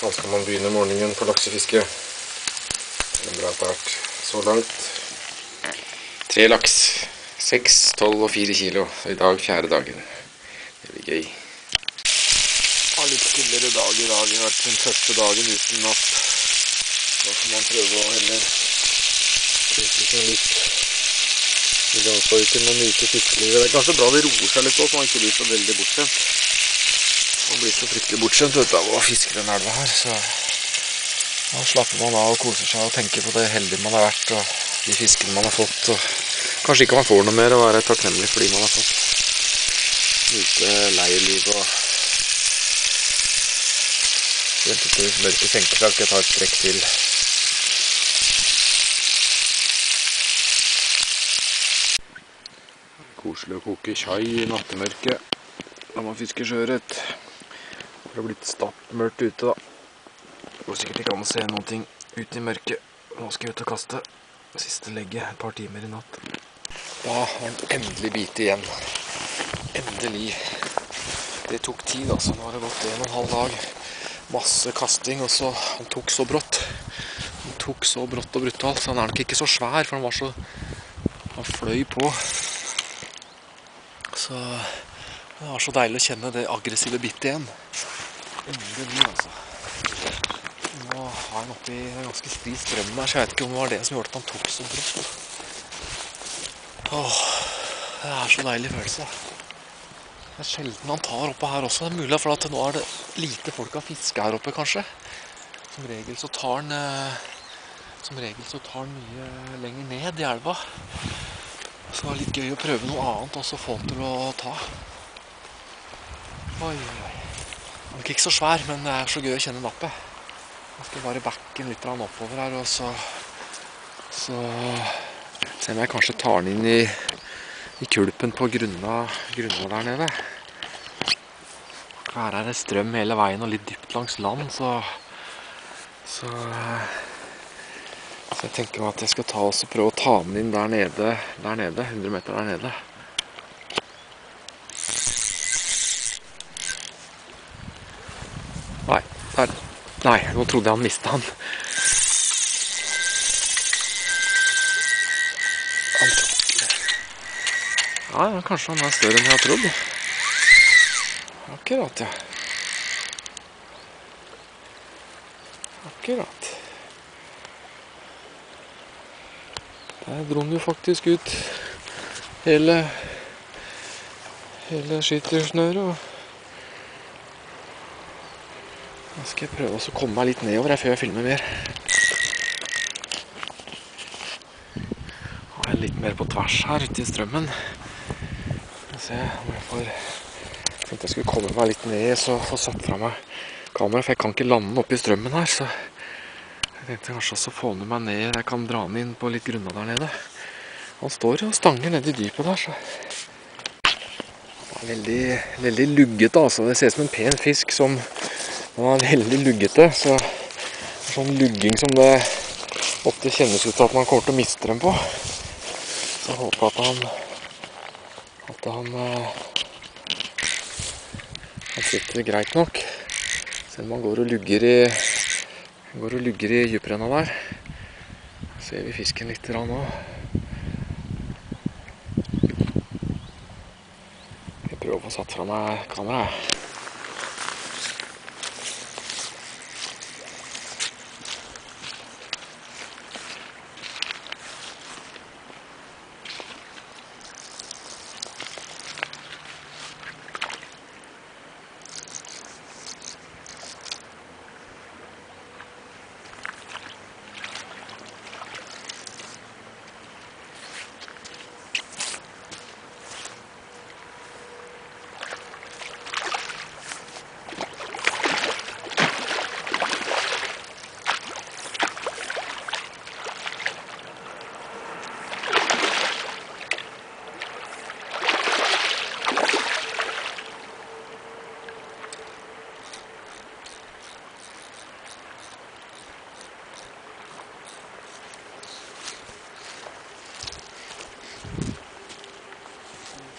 Sånn skal man begynne morgenen på laksefiske. Det er en bra start så langt. Tre laks. Seks, tolv og fire kilo. I dag fjerde dagen. Det blir gøy. Har litt stillere dag i dag. Det har vært den første dagen uten napp. Da får man prøve å heller bruke seg litt i løpet med nyte fiskelivet. Det er kanskje bra det roer seg litt òg, så man ikke blir så veldig bortskjemt. Man blir så fryktelig bortskjemt av å fiske den elva her, så nå slapper man av og koser seg og tenker på det heldige man har vært, og de fiskene man har fått. og Kanskje ikke man får noe mer, og være takknemlig for de man har fått. Nyte leirliv og Vente til mørket senker seg, skal jeg ta et strekk til. Koselig å koke chai i nattemørket når man fisker sjøørret. Det har blitt stappmørkt ute, da. Går sikkert ikke an å se noen ting ute i mørket. Nå skal jeg ut og kaste siste legget et par timer i natt. Da har den endelig bit igjen. Endelig. Det tok tid, altså. Nå har det gått en og en halv dag. Masse kasting, og så Han tok så brått. Han tok så brått og brutalt, han er nok ikke så svær, for han var så Han fløy på. Så det var så deilig å kjenne det aggressive bittet igjen. Endelig, altså. Nå har han oppi en ganske stri strøm der, så jeg vet ikke om det var det som gjorde at han tok så brått. Åh, det er så deilig følelse. Det er sjelden han tar oppe her også. Det er mulig for at nå er det lite folk har fiske her oppe, kanskje. Som regel så tar han eh, Som regel så tar han mye lenger ned i elva. Så det var litt gøy å prøve noe annet og så få han til å ta. Oi, oi, Den er ikke så svær, men det er så gøy å kjenne nappet. Jeg skal bare backe den litt oppover her, og så Så om jeg kanskje tar den inn i, i kulpen på grunna, grunna der nede. Her er det strøm hele veien og litt dypt langs land, så Så så jeg tenker meg at jeg skal ta og prøve å ta den inn der nede, der nede, 100 meter der nede. Nei, der. Nei, nå trodde jeg han mista han. Ja, Ja, kanskje han er større enn jeg har trodd. Akkurat, ja. Akkurat. Der dro han jo faktisk ut hele hele skyttersnøret. Og nå skal jeg prøve å komme meg litt nedover før jeg filmer mer. Jeg litt mer på tvers her ute i strømmen. Skal se om jeg får Tenkte jeg skulle komme meg litt ned så få satt fra meg kameraet, for jeg kan ikke lande den oppi strømmen her. så jeg tenkte kanskje også få den meg ned. Jeg kan dra den inn på litt grunna der nede. Han står og stanger nede i dypet der, så er veldig, veldig luggete, altså. Det ser ut som en pen fisk som Den er veldig luggete. Så det er sånn lugging som det ofte kjennes ut at man kommer til å miste dem på. Så jeg håper at han at han han sitter greit nok. Selv om han går og lugger i han går og lugger i dyprenna der. Ser vi fisken litt nå. Jeg prøver å få satt fra meg kameraet.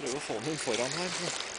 Prøve å få noen foran her. Så.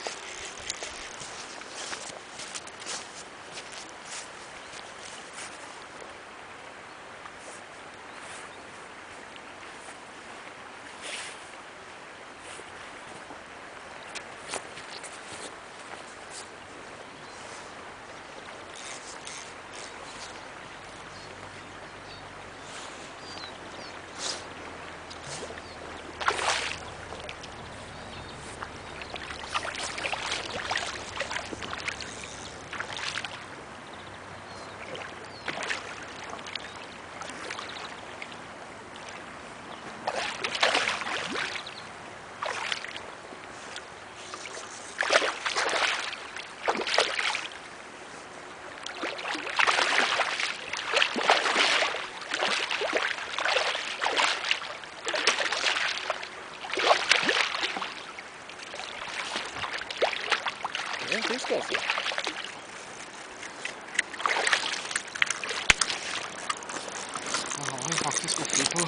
Faktisk oppi på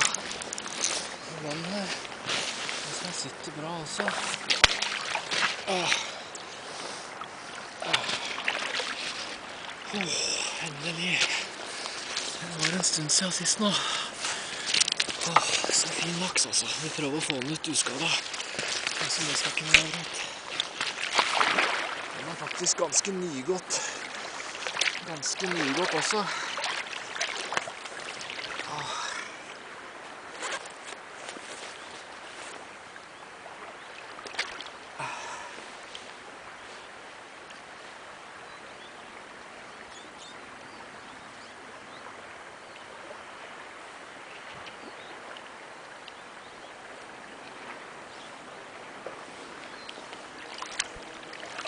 vannet her. Mens den sitter bra også. Åh. Endelig. Det var en stund siden sist nå. Åh, så fin laks, altså. Vi prøver å få den ut uskada. Det skal ikke være greit. Den er faktisk ganske nygått. Ganske nygått også. Åh.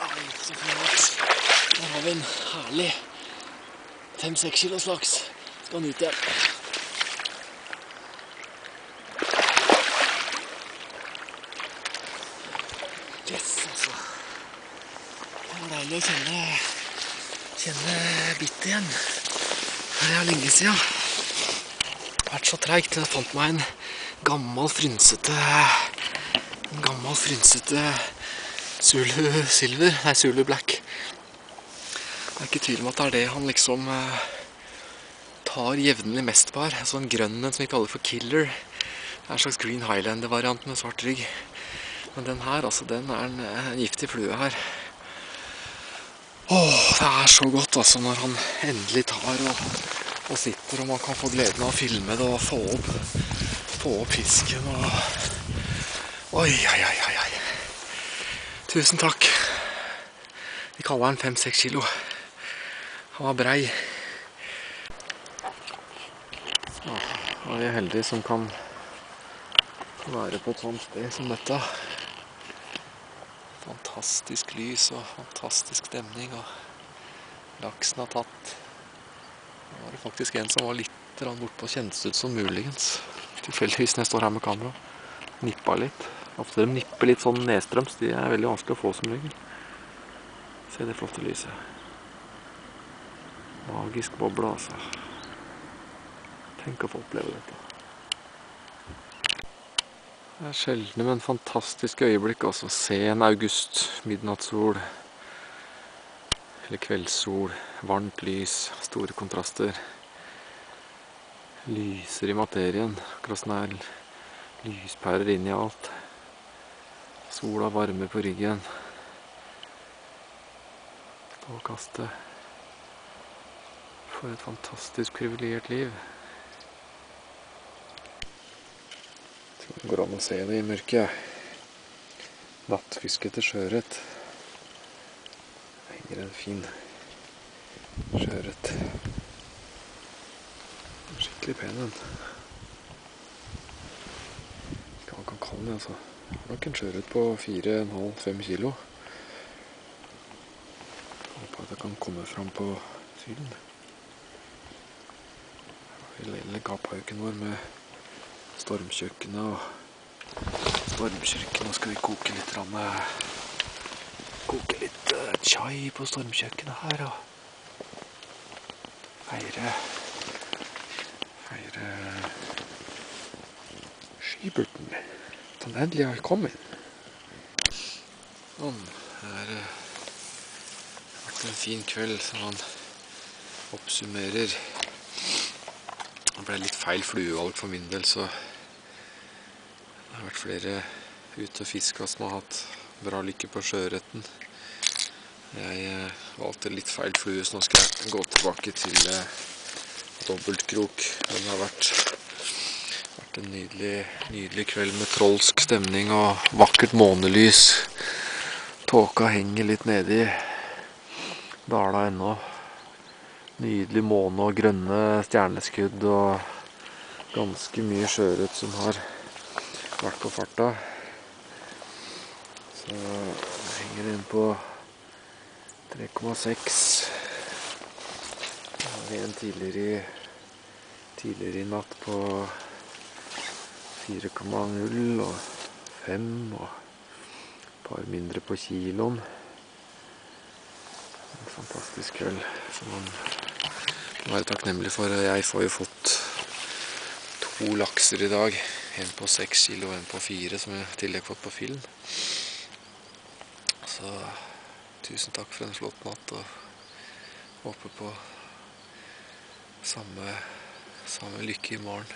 Ai, så fin laks. Vi en herlig fem-seks kilos laks. Skal han ut igjen. Yes, altså. Det var deilig å kjenne, kjenne bittet igjen. Det er lenge siden. Det har vært så treigt. Jeg fant meg en gammel, frynsete En gammel, frynsete Zulu Silver. Nei, Zulu Black. Det er ikke tvil om at det er det han liksom eh, tar jevnlig mest på her. En sånn grønn en som vi kaller for Killer. Det er en slags Green Highlander-variant med svart rygg. Men den her, altså, den er en, en giftig flue her. Åh, det er så godt altså når han endelig tar og, og sitter, og man kan få gleden av å filme det og få opp, få opp fisken og oi, oi, oi. oi. Tusen takk. Vi kaller den fem-seks kilo. Var brei. Ja, vi er heldige som kan være på et sånt sted som dette. Fantastisk lys og fantastisk stemning, og laksen har tatt. Nå var det faktisk en som var litt bortpå, kjentes ut som muligens. Tilfeldigvis når jeg står her med kamera. Nippa litt. Ofte de nipper litt sånn nedstrøms. De er veldig vanskelig å få som regel. Se det flotte lyset. Magisk boble, altså. Tenk å få oppleve dette. Det er sjeldne, men fantastiske øyeblikk. Altså. Sen august, midnattssol. Eller kveldssol. Varmt lys, store kontraster. Lyser i materien. Akkurat som det er lyspærer i alt. Sola varmer på ryggen. Stålkastet. For et fantastisk privilegert liv. Jeg tror det går an å se det i mørket. Nattfiske etter sjøørret. Henger en fin sjøørret. Skikkelig pen en. Hva man kan kalle den, altså. Det var nok en sjøørret på 4,5-5 kilo. Håper at jeg kan komme fram på sylen. Lille gaphauken vår med stormkjøkkenet og stormkjøkkenet. Nå skal vi koke litt rann, Koke litt eh, chai på stormkjøkkenet her og feire Feire Skiburten. At han endelig har kommet. Sånn. Har eh, vært en fin kveld, som han oppsummerer. Det ble litt feil fluevalg for min del, så det har vært flere ute og fiska som har hatt bra lykke på sjøørreten. Jeg eh, valgte litt feil flue, så nå skal jeg gå tilbake til eh, dobbeltkrok. Den har vært, en nydelig, nydelig kveld med trolsk stemning og vakkert månelys. Tåka henger litt nedi dala ennå. Nydelig måne og grønne stjerneskudd og ganske mye sjøørret som har vært på farta. Så jeg henger inn på 3,6. Da har en tidligere tidligere i natt på 4,0 og 5 og et par mindre på kiloen. En fantastisk kveld som man være takknemlig for. Jeg får jo fått to lakser i dag. En på seks kilo og en på fire, som jeg i tillegg fått på film. Så tusen takk for en flott natt, og håper på samme, samme lykke i morgen.